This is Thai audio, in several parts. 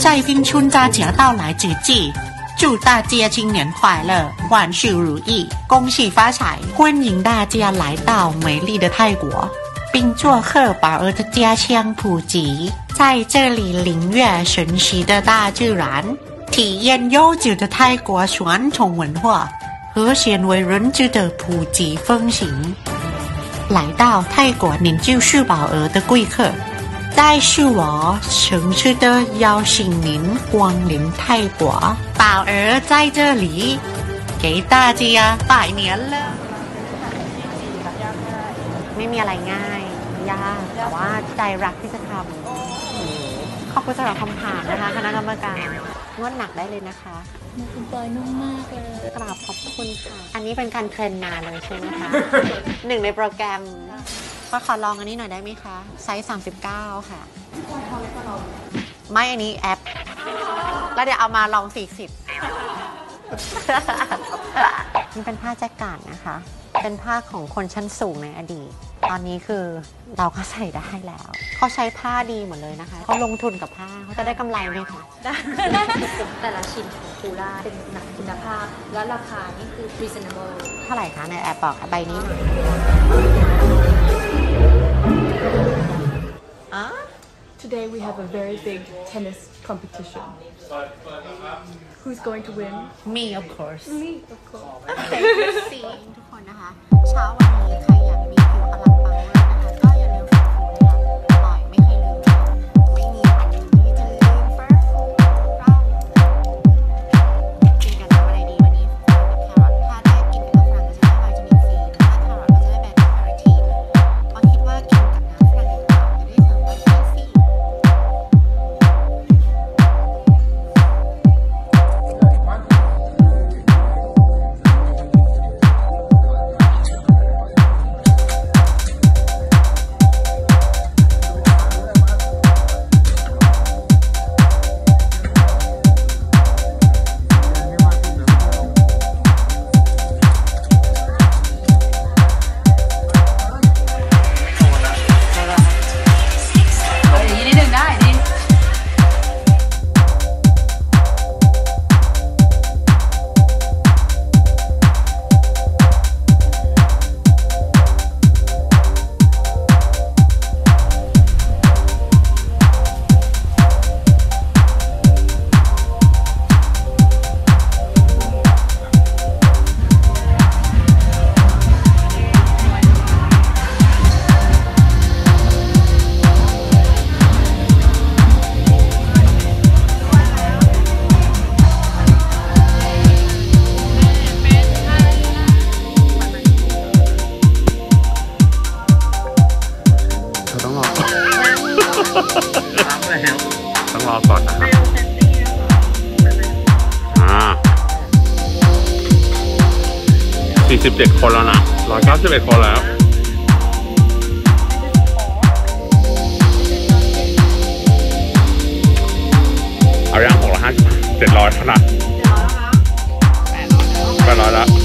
在迎春佳节到来之际，祝大家新年快乐，万事如意，恭喜发财！欢迎大家来到美丽的泰国，并做客宝儿的家乡普吉，在这里领略神奇的大自然，体验悠久的泰国传统文化和鲜为人知的普吉风情。来到泰国，您就是宝儿的贵客。再是我诚挚的邀请您光临泰国，宝儿在这里给大家拜年了。ไม่มีอะไรง่ายยากแต่ว่าใจรักที่จะทำขอบคุณสำหรับคำถามนะคะ คณะกรรมการงวดหนักได้เลยนะคะ คุณปอยนุ่มมากเลย กราบขอบคุณค่ะ อันนี้เป็นการเทรนมาเลยใช่ไหมคะ หนึ่งในโปรแกรมก็ขอลองอันนี้หน่อยได้ไหมคะ ไซส์ 39 ค่ะ ไม่อันนี้แอป แล้วเดี๋ยวเอามาลอง 40นี่เป็นผ้าแจ็คการนะคะ เป็นผ้าของคนชั้นสูงในอดีต ตอนนี้คือเราก็ใส่ได้แล้ว เขาใช้ผ้าดีหมดเลยนะคะ เขาลงทุนกับผ้า เขาจะได้กำไรไหมคะแต่ละชิ้นของ คูล่าเป็นหนักคุณภาพ และราคานี่คือ reasonable เท่าไหร่คะในแอปบอกใบนี้หน่อยอ๋อ Today we have a very big tennis competition. Who's going to win? me of course Me, of course. โอเ47 คนแล้วนะ 191 คนแล้วเอาอย่าง650 700เท่านั้น800แล้ว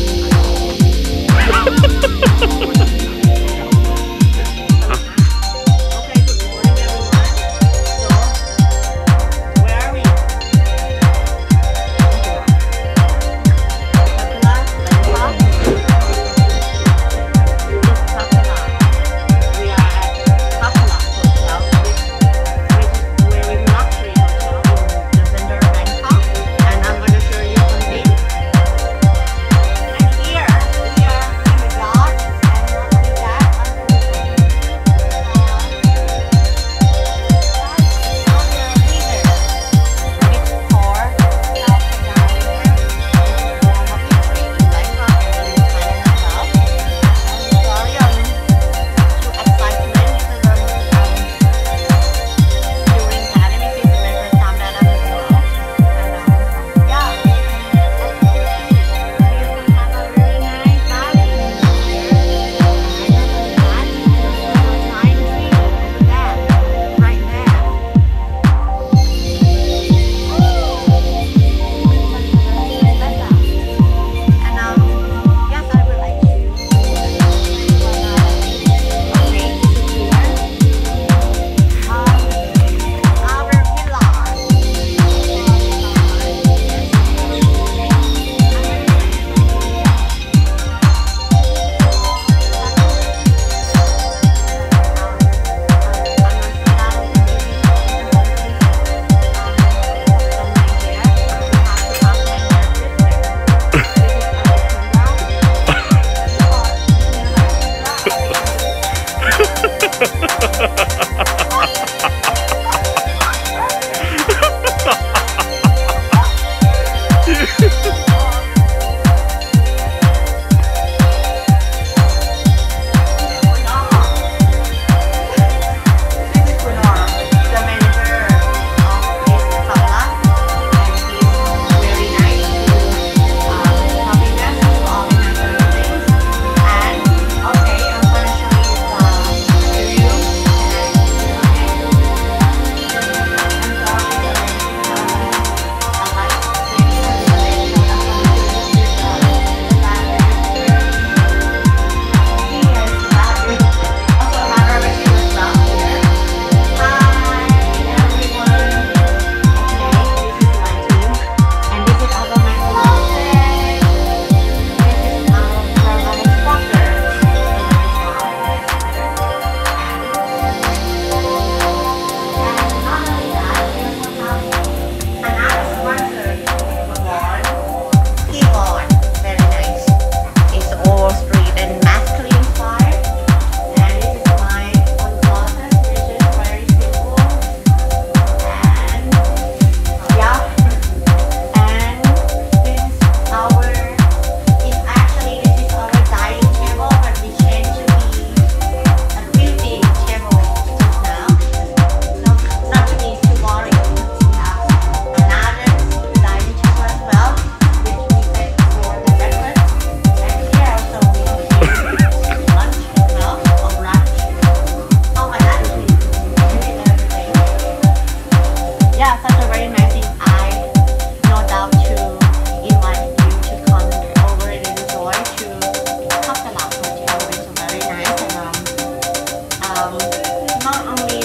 not only